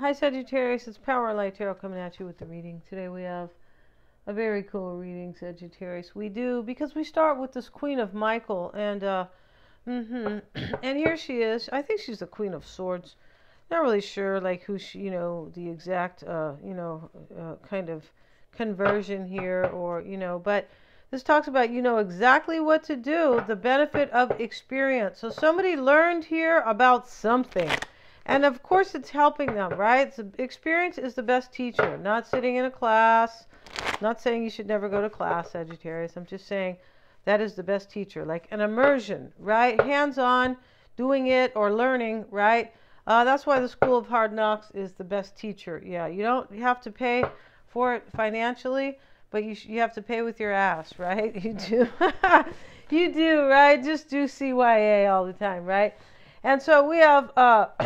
Hi Sagittarius, it's Power Light Tarot coming at you with the reading. Today we have a very cool reading, Sagittarius. We do because we start with this Queen of Michael, and uh, mm-hmm, and here she is. I think she's the Queen of Swords. Not really sure, like who she, you know, the exact, uh, you know, uh, kind of conversion here, or you know, but this talks about you know exactly what to do, the benefit of experience. So somebody learned here about something. And of course, it's helping them, right? The experience is the best teacher. Not sitting in a class, not saying you should never go to class, Sagittarius. I'm just saying that is the best teacher. Like an immersion, right? Hands on, doing it or learning, right? Uh, that's why the School of Hard Knocks is the best teacher. Yeah, you don't have to pay for it financially, but you, you have to pay with your ass, right? You do. you do, right? Just do CYA all the time, right? And so we have uh,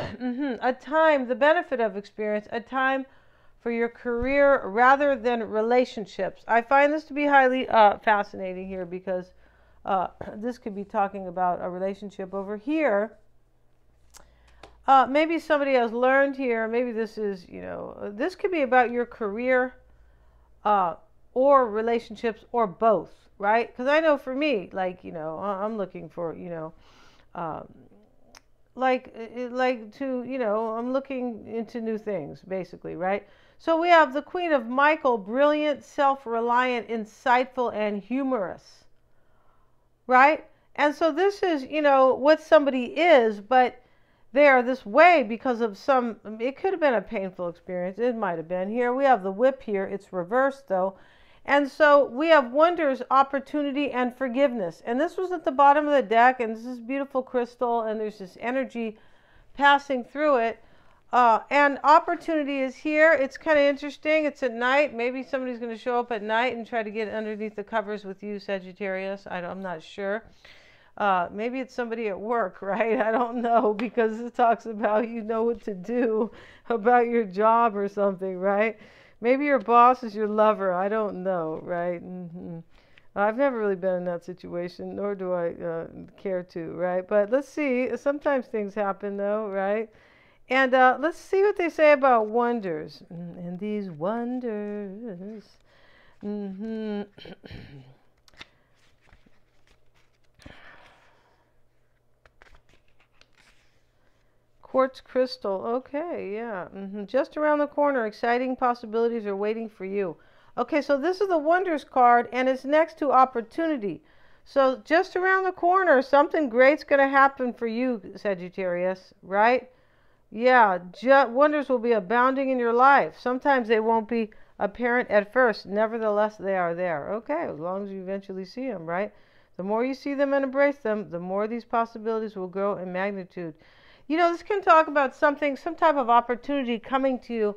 a time, the benefit of experience, a time for your career rather than relationships. I find this to be highly uh, fascinating here because uh, this could be talking about a relationship over here. Uh, maybe somebody has learned here. Maybe this is, you know, this could be about your career uh, or relationships or both, right? Because I know for me, like, you know, I'm looking for, you know, um, like, uh, uh, like to, you know, I'm looking into new things, basically, right? So we have the Queen of Michael, brilliant, self reliant, insightful, and humorous. Right? And so this is, you know, what somebody is, but they are this way because of some, it could have been a painful experience. It might have been. Here we have the whip here. It's reversed though. And so we have wonders, opportunity, and forgiveness. And this was at the bottom of the deck, and this is beautiful crystal, and there's this energy passing through it. Uh, and opportunity is here. It's kind of interesting. It's at night. Maybe somebody's going to show up at night and try to get underneath the covers with you, Sagittarius. I am not sure. Uh, maybe it's somebody at work, right? I don't know because it talks about you know what to do about your job or something, right? Maybe your boss is your lover. I don't know, right? Mm-hmm. I've never really been in that situation, nor do I uh, care to, right? But let's see. Sometimes things happen, though, right? And uh, let's see what they say about wonders. Mm, and these wonders. Mm-hmm. Quartz crystal. Okay, yeah. Mm-hmm. Just around the corner, exciting possibilities are waiting for you. Okay, so this is the wonders card, and it's next to opportunity. So just around the corner, something great's going to happen for you, Sagittarius, right? Yeah, wonders will be abounding in your life. Sometimes they won't be apparent at first. Nevertheless, they are there. Okay, as long as you eventually see them, right? The more you see them and embrace them, the more these possibilities will grow in magnitude. You know, this can talk about something, some type of opportunity coming to you.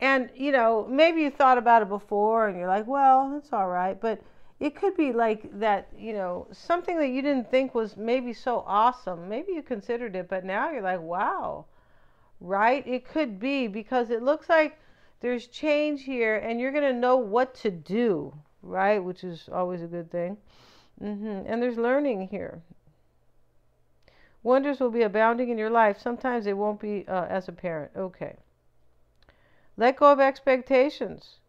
And, you know, maybe you thought about it before and you're like, well, that's all right. But it could be like that, you know, something that you didn't think was maybe so awesome. Maybe you considered it, but now you're like, wow right? It could be because it looks like there's change here and you're going to know what to do, right? Which is always a good thing. Mm-hmm. And there's learning here. Wonders will be abounding in your life. Sometimes they won't be uh, as apparent. Okay. Let go of expectations.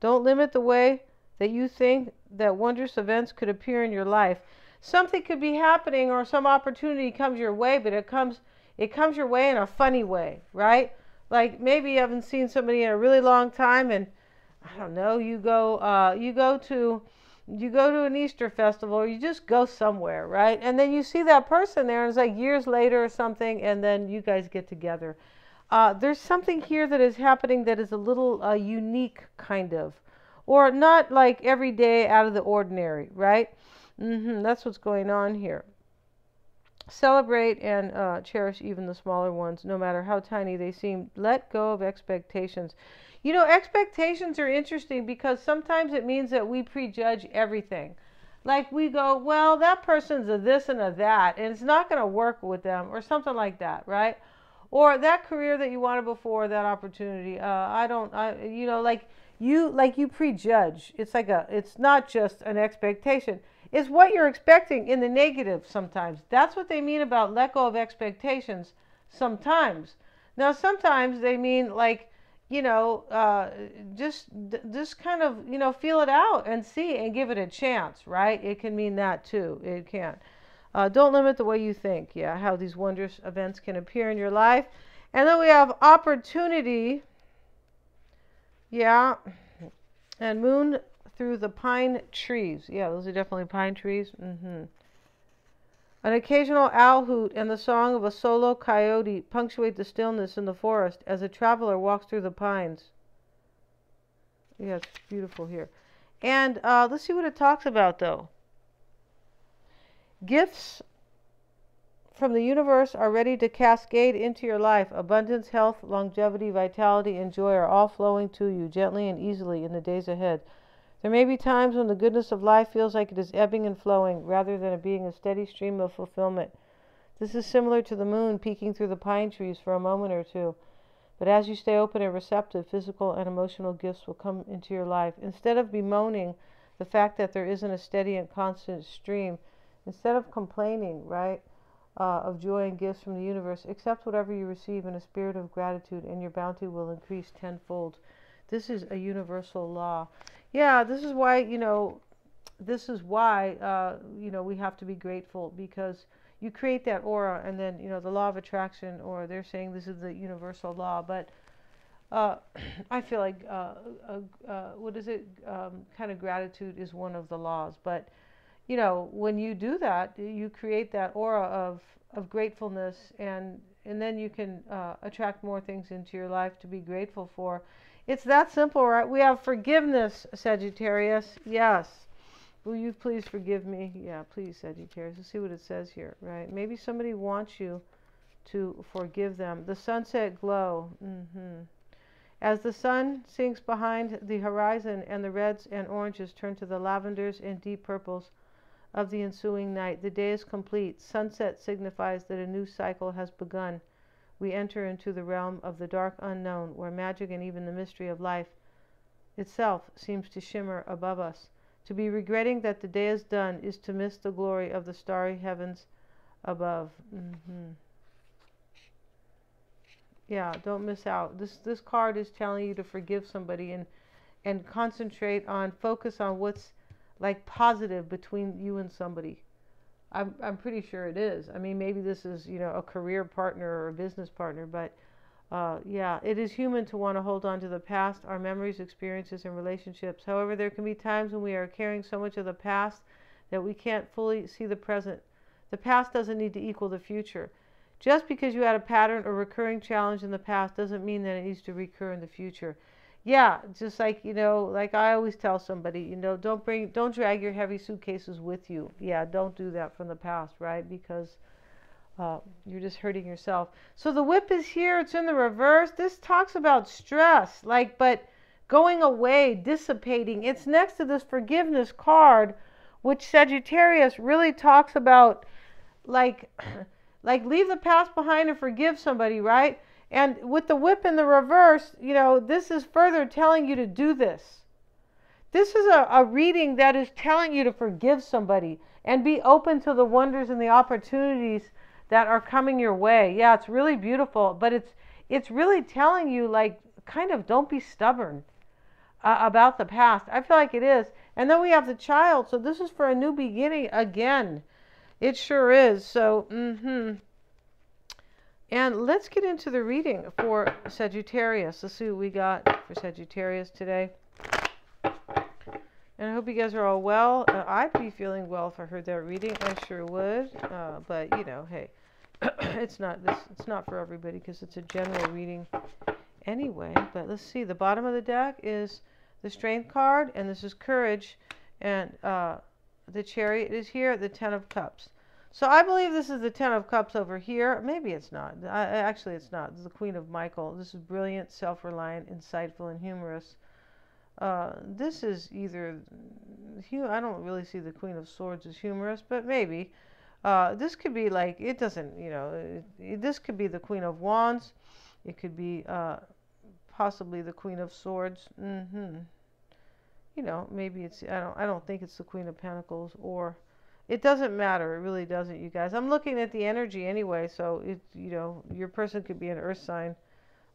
Don't limit the way that you think that wondrous events could appear in your life. Something could be happening or some opportunity comes your way, but it comes it comes your way in a funny way, right? Like maybe you haven't seen somebody in a really long time, and I don't know, you go, uh, you go to, you go to an Easter festival, or you just go somewhere, right? And then you see that person there, and it's like years later or something, and then you guys get together. Uh, there's something here that is happening that is a little uh, unique, kind of, or not like every day out of the ordinary, right? Mm-hmm, that's what's going on here. Celebrate and uh, cherish even the smaller ones, no matter how tiny they seem. Let go of expectations. You know, expectations are interesting because sometimes it means that we prejudge everything. Like we go, well, that person's a this and a that, and it's not going to work with them, or something like that, right? Or that career that you wanted before, that opportunity. Uh, I don't, I, you know, like you, like you prejudge. It's like a, it's not just an expectation It's what you're expecting in the negative sometimes. That's what they mean about let go of expectations sometimes. Now, sometimes they mean like, you know, uh, just just kind of you know feel it out and see and give it a chance, right? It can mean that too. It can. Uh, don't limit the way you think. Yeah, how these wondrous events can appear in your life, and then we have opportunity. Yeah, and moon through the pine trees. Yeah, those are definitely pine trees. Mm-hmm. An occasional owl hoot and the song of a solo coyote punctuate the stillness in the forest as a traveler walks through the pines. Yeah, it's beautiful here. And uh, let's see what it talks about, though. Gifts from the universe are ready to cascade into your life. Abundance, health, longevity, vitality, and joy are all flowing to you gently and easily in the days ahead. There may be times when the goodness of life feels like it is ebbing and flowing rather than it being a steady stream of fulfillment. This is similar to the moon peeking through the pine trees for a moment or two. But as you stay open and receptive, physical and emotional gifts will come into your life. Instead of bemoaning the fact that there isn't a steady and constant stream, instead of complaining, right, uh, of joy and gifts from the universe, accept whatever you receive in a spirit of gratitude, and your bounty will increase tenfold. This is a universal law. Yeah, this is why, you know, this is why, uh, you know, we have to be grateful because you create that aura and then, you know, the law of attraction, or they're saying this is the universal law, but uh, I feel like, uh, what is it? Um, kind of gratitude is one of the laws. But, you know, when you do that, you create that aura of, of gratefulness and, and then you can uh, attract more things into your life to be grateful for. It's that simple, right? We have forgiveness, Sagittarius. Yes. Will you please forgive me? Yeah, please, Sagittarius. Let's see what it says here, right? Maybe somebody wants you to forgive them. The sunset glow. Mm-hmm. As the sun sinks behind the horizon and the reds and oranges turn to the lavenders and deep purples of the ensuing night, the day is complete. Sunset signifies that a new cycle has begun we enter into the realm of the dark unknown, where magic and even the mystery of life itself seems to shimmer above us. To be regretting that the day is done is to miss the glory of the starry heavens above. Mm-hmm. Yeah, don't miss out. This this card is telling you to forgive somebody and and concentrate on focus on what's like positive between you and somebody. I'm I'm pretty sure it is. I mean, maybe this is you know a career partner or a business partner, but uh, yeah, it is human to want to hold on to the past, our memories, experiences, and relationships. However, there can be times when we are carrying so much of the past that we can't fully see the present. The past doesn't need to equal the future. Just because you had a pattern or recurring challenge in the past doesn't mean that it needs to recur in the future yeah, just like you know, like I always tell somebody, you know, don't bring, don't drag your heavy suitcases with you. Yeah, don't do that from the past, right? Because uh, you're just hurting yourself. So the whip is here. It's in the reverse. This talks about stress, like, but going away, dissipating. It's next to this forgiveness card, which Sagittarius really talks about, like, like leave the past behind and forgive somebody, right? And with the whip in the reverse, you know, this is further telling you to do this. This is a, a reading that is telling you to forgive somebody and be open to the wonders and the opportunities that are coming your way. Yeah, it's really beautiful, but it's it's really telling you like kind of don't be stubborn uh, about the past. I feel like it is. And then we have the child. So this is for a new beginning again. It sure is. So, mhm. And let's get into the reading for Sagittarius. Let's see what we got for Sagittarius today. And I hope you guys are all well. Uh, I'd be feeling well if I heard that reading. I sure would. Uh, but you know, hey, it's not this. It's not for everybody because it's a general reading anyway. But let's see. The bottom of the deck is the Strength card, and this is Courage, and uh, the Chariot is here. The Ten of Cups. So I believe this is the Ten of Cups over here. Maybe it's not. I, actually, it's not. The Queen of Michael. This is brilliant, self-reliant, insightful, and humorous. Uh, this is either. I don't really see the Queen of Swords as humorous, but maybe. Uh, this could be like it doesn't. You know, it, it, this could be the Queen of Wands. It could be uh, possibly the Queen of Swords. Mm-hmm. You know, maybe it's. I don't. I don't think it's the Queen of Pentacles or it doesn't matter. It really doesn't, you guys. I'm looking at the energy anyway, so it you know your person could be an Earth sign.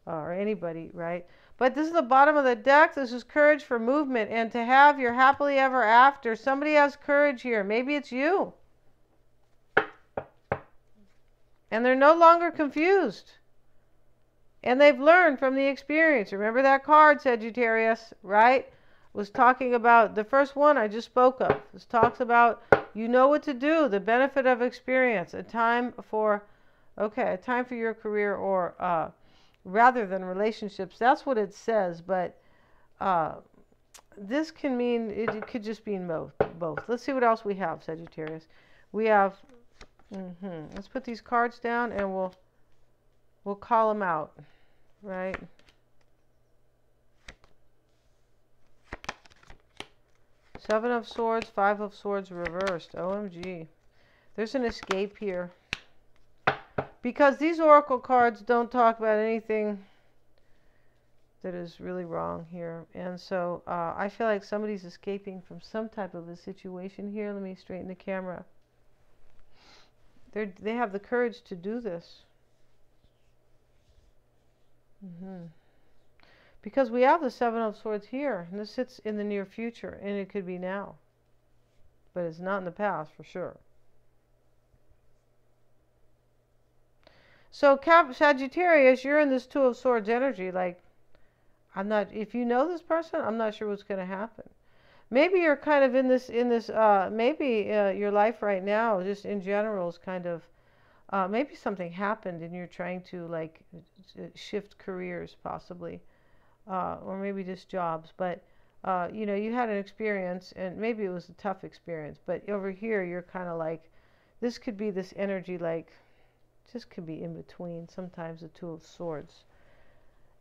Uh, or anybody, right? But this is the bottom of the deck. This is courage for movement and to have your happily ever after. Somebody has courage here. Maybe it's you. And they're no longer confused. And they've learned from the experience. Remember that card, Sagittarius, right? Was talking about the first one I just spoke of. This talks about you know what to do, the benefit of experience, a time for, okay, a time for your career or uh, rather than relationships. That's what it says, but uh, this can mean, it, it, could just mean both. both. Let's see what else we have, Sagittarius. We have, mm-hmm, let's put these cards down and we'll, we'll call them out, right? Seven of Swords, Five of Swords reversed. OMG. There's an escape here. Because these oracle cards don't talk about anything that is really wrong here. And so uh, I feel like somebody's escaping from some type of a situation here. Let me straighten the camera. They're, they have the courage to do this. Mm -hmm. Because we have the Seven of Swords here, and this sits in the near future, and it could be now. But it's not in the past, for sure. So Cap Sagittarius, you're in this Two of Swords energy. Like, I'm not. If you know this person, I'm not sure what's going to happen. Maybe you're kind of in this in this. Uh, maybe uh, your life right now, just in general, is kind of. Uh, maybe something happened and you're trying to like shift careers, possibly, uh, or maybe just jobs. But uh, you know, you had an experience, and maybe it was a tough experience. But over here, you're kind of like, this could be this energy like just could be in between. Sometimes the Two of Swords.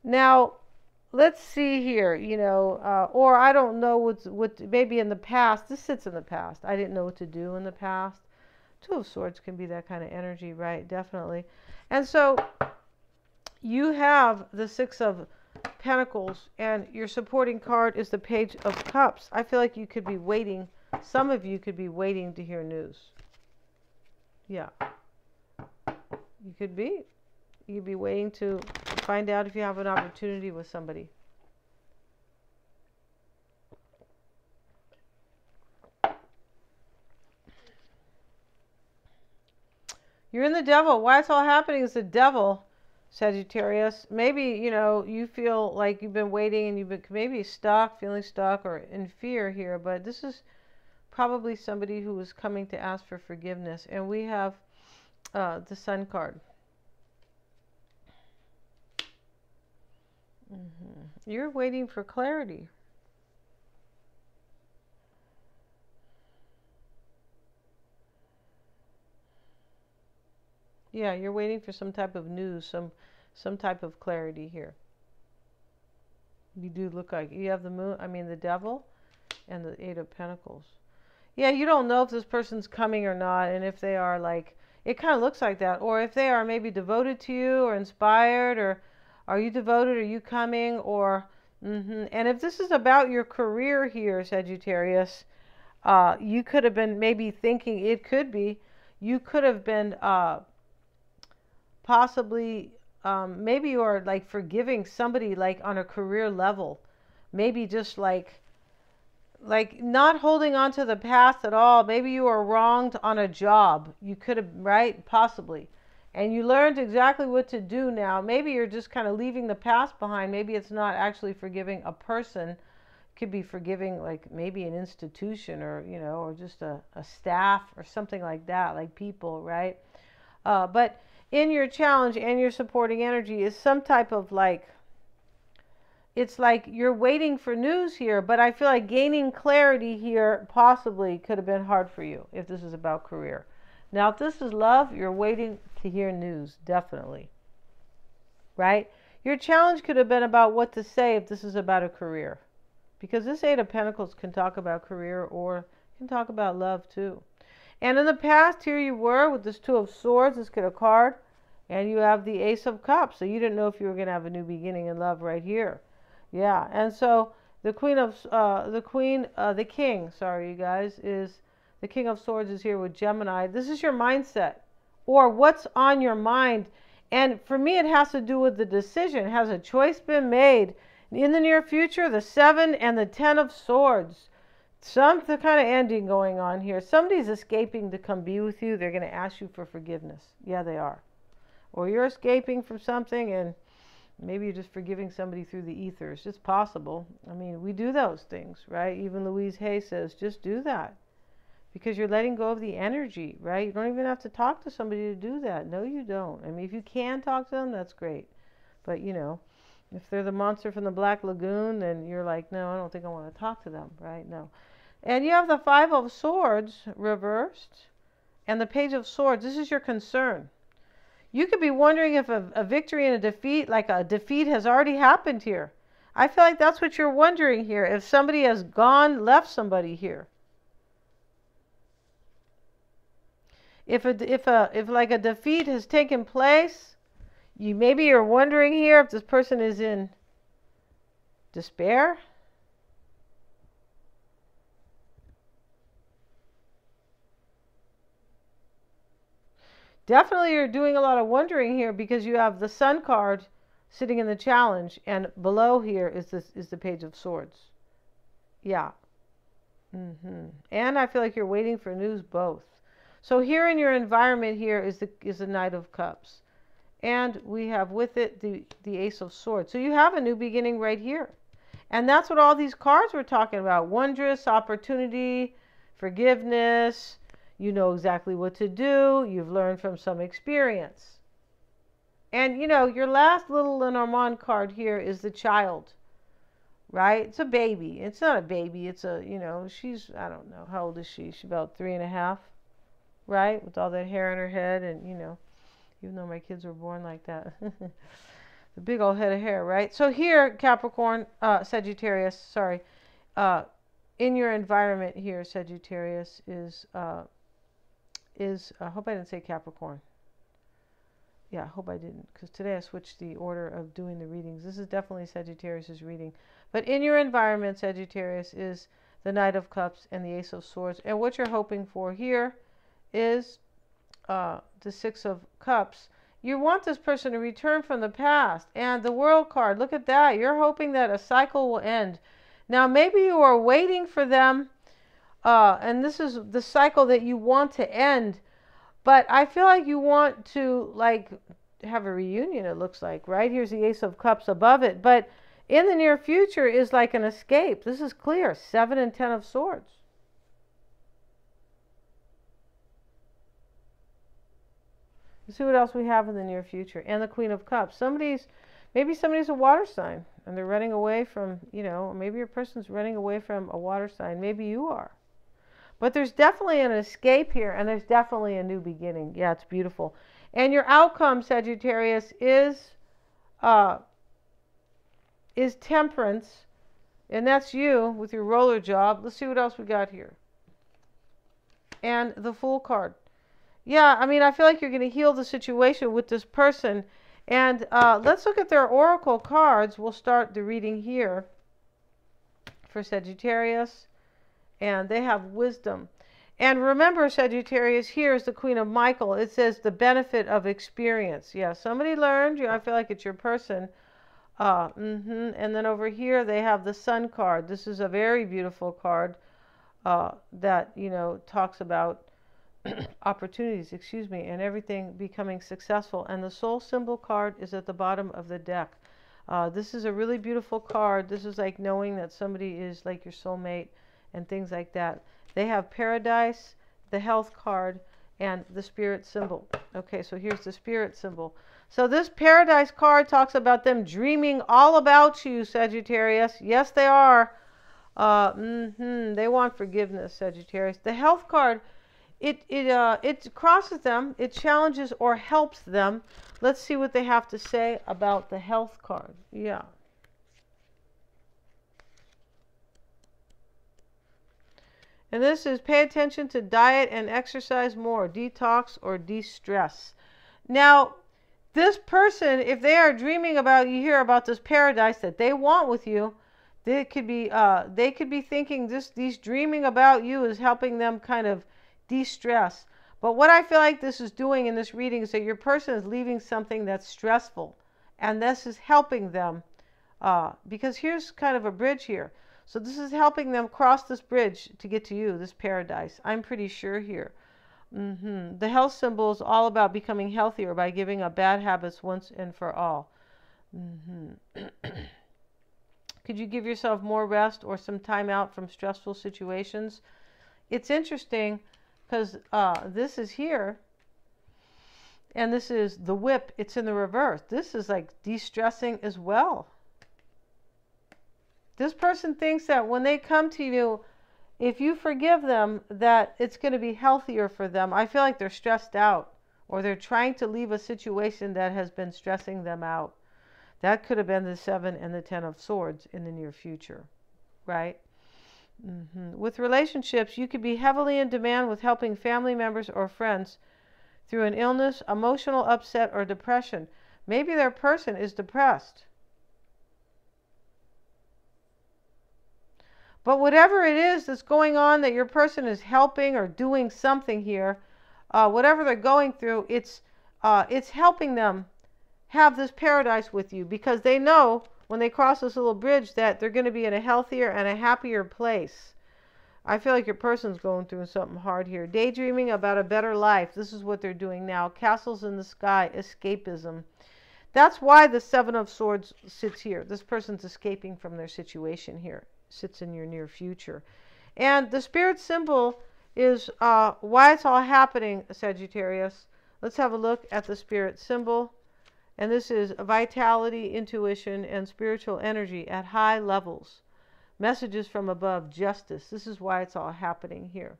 Now, let's see here, you know, uh, or I don't know what's, what, maybe in the past, this sits in the past. I didn't know what to do in the past. Two of Swords can be that kind of energy, right? Definitely. And so you have the Six of Pentacles, and your supporting card is the Page of Cups. I feel like you could be waiting, some of you could be waiting to hear news. Yeah. You could be. You could be waiting to find out if you have an opportunity with somebody. You're in the devil. Why it's all happening is the devil, Sagittarius. Maybe, you know, you feel like you've been waiting and you've been maybe stuck, feeling stuck or in fear here, but this is probably somebody who is coming to ask for forgiveness. And we have uh, the Sun card. Mm -hmm. You're waiting for clarity. Yeah, you're waiting for some type of news, some some type of clarity here. You do look like you have the moon, I mean the devil and the 8 of pentacles. Yeah, you don't know if this person's coming or not and if they are like it kind of looks like that. Or if they are maybe devoted to you or inspired or are you devoted? Are you coming? Or, mm-hmm. and if this is about your career here, Sagittarius, uh, you could have been maybe thinking, it could be, you could have been uh, possibly, um, maybe you are like forgiving somebody like on a career level. Maybe just like like not holding on to the past at all. Maybe you were wronged on a job. You could have, right? Possibly. And you learned exactly what to do now. Maybe you're just kind of leaving the past behind. Maybe it's not actually forgiving a person. Could be forgiving like maybe an institution or, you know, or just a, a staff or something like that, like people, right? Uh, but in your challenge and your supporting energy is some type of like it's like you're waiting for news here, but I feel like gaining clarity here possibly could have been hard for you if this is about career. Now, if this is love, you're waiting to hear news, definitely. Right? Your challenge could have been about what to say if this is about a career. Because this Eight of Pentacles can talk about career or can talk about love too. And in the past, here you were with this Two of Swords, this could a card, and you have the Ace of Cups. So you didn't know if you were going to have a new beginning in love right here. Yeah, and so the Queen of uh, the Queen, uh, the King. Sorry, you guys, is the King of Swords is here with Gemini. This is your mindset, or what's on your mind, And for me, it has to do with the decision. Has a choice been made? In the near future, the seven and the ten of swords. Some kind of ending going on here. Somebody's escaping to come be with you. They're going to ask you for forgiveness. Yeah, they are. Or you're escaping from something and maybe you're just forgiving somebody through the ether. It's just possible. I mean, we do those things, right? Even Louise Hay says, just do that because you're letting go of the energy, right? You don't even have to talk to somebody to do that. No, you don't. I mean, if you can talk to them, that's great. But, you know, if they're the monster from the Black Lagoon, then you're like, no, I don't think I want to talk to them, right? No. And you have the Five of Swords reversed and the Page of Swords. This is your concern. You could be wondering if a, a victory and a defeat, like a defeat, has already happened here. I feel like that's what you're wondering here. If somebody has gone, left somebody here. if a if a if like a defeat has taken place, you maybe you're wondering here if this person is in despair. Definitely you're doing a lot of wondering here because you have the sun card sitting in the challenge and below here is this is the page of swords. Yeah. Mhm. And I feel like you're waiting for news both. So here in your environment here is the is the Knight of Cups. And we have with it the, the Ace of Swords. So you have a new beginning right here. And that's what all these cards were talking about. Wondrous, opportunity, forgiveness. You know exactly what to do. You've learned from some experience. And you know, your last little Lenormand card here is the child. Right? It's a baby. It's not a baby. It's a, you know, she's, I don't know, how old is she? She's about three and a half right? With all that hair on her head, and you know, even though my kids were born like that, the big old head of hair, right? So here, Capricorn, uh, Sagittarius, sorry, uh, in your environment here, Sagittarius is uh, is. I hope I didn't say Capricorn. Yeah, I hope I didn't, because today I switched the order of doing the readings. This is definitely Sagittarius's reading, but in your environment, Sagittarius is the Knight of Cups and the Ace of Swords, and what you're hoping for here is uh, the Six of Cups. You want this person to return from the past. And the World card, look at that. You're hoping that a cycle will end. Now, maybe you are waiting for them, uh, and this is the cycle that you want to end. But I feel like you want to, like, have a reunion, it looks like, right? Here's the Ace of Cups above it. But in the near future is like an escape. This is clear. Seven and Ten of Swords. Let's see what else we have in the near future. And the Queen of Cups. Somebody's, maybe somebody's a water sign and they're running away from, you know, maybe your person's running away from a water sign. Maybe you are. But there's definitely an escape here and there's definitely a new beginning. Yeah, it's beautiful. And your outcome, Sagittarius, is uh, is temperance. And that's you with your roller job. Let's see what else we got here. And the Fool card. Yeah, I mean, I feel like you're going to heal the situation with this person. And uh, let's look at their oracle cards. We'll start the reading here for Sagittarius. And they have wisdom. And remember, Sagittarius, here is the Queen of Michael. It says the benefit of experience. Yeah, somebody learned. You I feel like it's your person. Uh, mm-hmm. And then over here, they have the Sun card. This is a very beautiful card uh, that, you know, talks about opportunities, excuse me, and everything becoming successful. And the soul symbol card is at the bottom of the deck. Uh, this is a really beautiful card. This is like knowing that somebody is like your soulmate and things like that. They have paradise, the health card, and the spirit symbol. Okay, so here's the spirit symbol. So this paradise card talks about them dreaming all about you, Sagittarius. Yes, they are. Uh, mm-hmm, they want forgiveness, Sagittarius. The health card it it uh it crosses them it challenges or helps them let's see what they have to say about the health card yeah and this is pay attention to diet and exercise more detox or de-stress now this person if they are dreaming about you hear about this paradise that they want with you they could be uh, they could be thinking this these dreaming about you is helping them kind of de stress. But what I feel like this is doing in this reading is that your person is leaving something that's stressful, and this is helping them. Uh, because here's kind of a bridge here. So this is helping them cross this bridge to get to you, this paradise. I'm pretty sure here. Mm-hmm. The health symbol is all about becoming healthier by giving up bad habits once and for all. Mm-hmm. Could you give yourself more rest or some time out from stressful situations? It's interesting because uh, this is here and this is the whip. It's in the reverse. This is like de stressing as well. This person thinks that when they come to you, if you forgive them, that it's going to be healthier for them. I feel like they're stressed out or they're trying to leave a situation that has been stressing them out. That could have been the seven and the ten of swords in the near future, right? Mm-hmm. With relationships, you could be heavily in demand with helping family members or friends through an illness, emotional upset, or depression. Maybe their person is depressed. But whatever it is that's going on that your person is helping or doing something here, uh, whatever they're going through, it's uh, it's helping them have this paradise with you because they know when they cross this little bridge that they're going to be in a healthier and a happier place. I feel like your person's going through something hard here. Daydreaming about a better life. This is what they're doing now. Castles in the sky, escapism. That's why the Seven of Swords sits here. This person's escaping from their situation here sits in your near future. And the spirit symbol is uh, why it's all happening, Sagittarius. Let's have a look at the spirit symbol. And this is vitality, intuition, and spiritual energy at high levels. Messages from above, justice. This is why it's all happening here.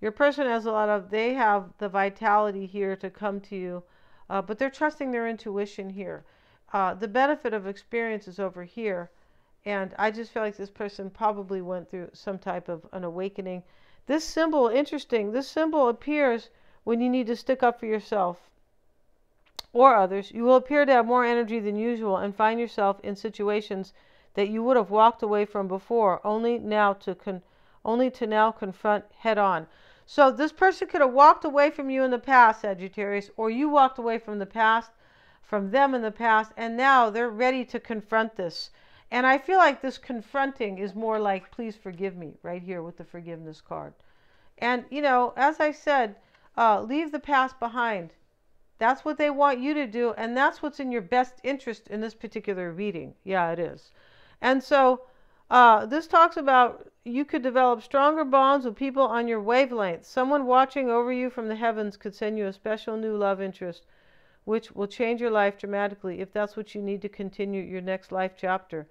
Your person has a lot of, they have the vitality here to come to you, uh, but they're trusting their intuition here. Uh, the benefit of experience is over here. And I just feel like this person probably went through some type of an awakening. This symbol, interesting, this symbol appears when you need to stick up for yourself or others. You will appear to have more energy than usual and find yourself in situations that you would have walked away from before, only now to only to now confront head on. So this person could have walked away from you in the past, Sagittarius, or you walked away from the past, from them in the past, and now they're ready to confront this. And I feel like this confronting is more like, please forgive me, right here with the forgiveness card. And, you know, as I said, uh, leave the past behind. That's what they want you to do, and that's what's in your best interest in this particular reading. Yeah, it is. And so, uh, this talks about you could develop stronger bonds with people on your wavelength. Someone watching over you from the heavens could send you a special new love interest, which will change your life dramatically if that's what you need to continue your next life chapter.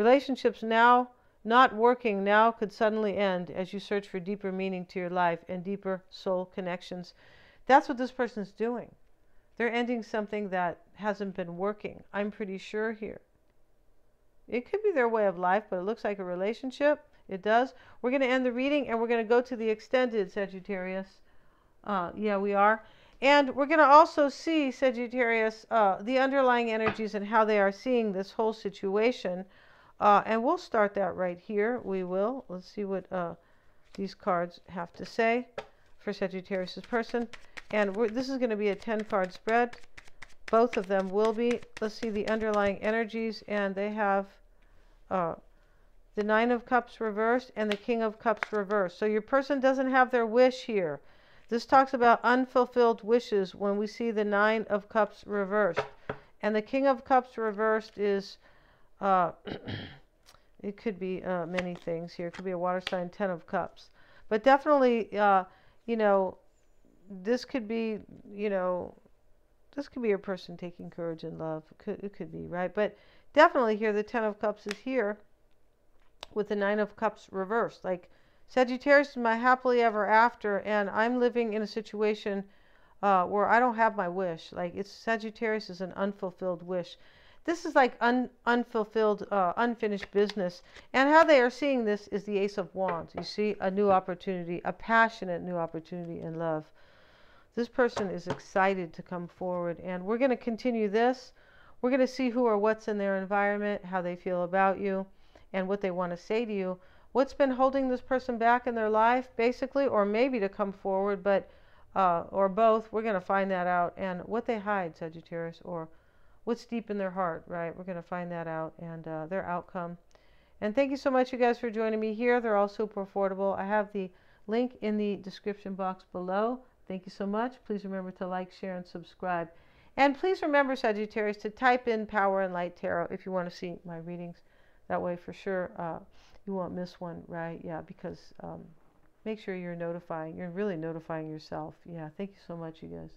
Relationships now not working now could suddenly end as you search for deeper meaning to your life and deeper soul connections. That's what this person's doing. They're ending something that hasn't been working. I'm pretty sure here. It could be their way of life, but it looks like a relationship. It does. We're going to end the reading and we're going to go to the extended Sagittarius. Uh, yeah, we are. And we're going to also see, Sagittarius, uh, the underlying energies and how they are seeing this whole situation. Uh, and we'll start that right here. We will. Let's see what uh, these cards have to say for Sagittarius' person. And this is going to be a 10 card spread. Both of them will be. Let's see the underlying energies. And they have uh, the Nine of Cups reversed and the King of Cups reversed. So your person doesn't have their wish here. This talks about unfulfilled wishes when we see the Nine of Cups reversed. And the King of Cups reversed is uh, it could be uh, many things here. It could be a water sign, Ten of Cups. But definitely, uh, you know, this could be, you know, this could be a person taking courage and love. It could, it could be, right? But definitely here, the Ten of Cups is here with the Nine of Cups reversed. Like, Sagittarius is my happily ever after, and I'm living in a situation uh, where I don't have my wish. Like, it's Sagittarius is an unfulfilled wish. This is like un, unfulfilled, uh, unfinished business. And how they are seeing this is the Ace of Wands. You see a new opportunity, a passionate new opportunity in love. This person is excited to come forward. And we're going to continue this. We're going to see who or what's in their environment, how they feel about you, and what they want to say to you. What's been holding this person back in their life, basically, or maybe to come forward, but uh, or both. We're going to find that out. And what they hide, Sagittarius, or what's deep in their heart, right? We're going to find that out and uh, their outcome. And thank you so much, you guys, for joining me here. They're all super affordable. I have the link in the description box below. Thank you so much. Please remember to like, share, and subscribe. And please remember, Sagittarius, to type in Power and Light Tarot if you want to see my readings. That way, for sure, uh, you won't miss one, right? Yeah, because um, make sure you're notifying. You're really notifying yourself. Yeah, thank you so much, you guys.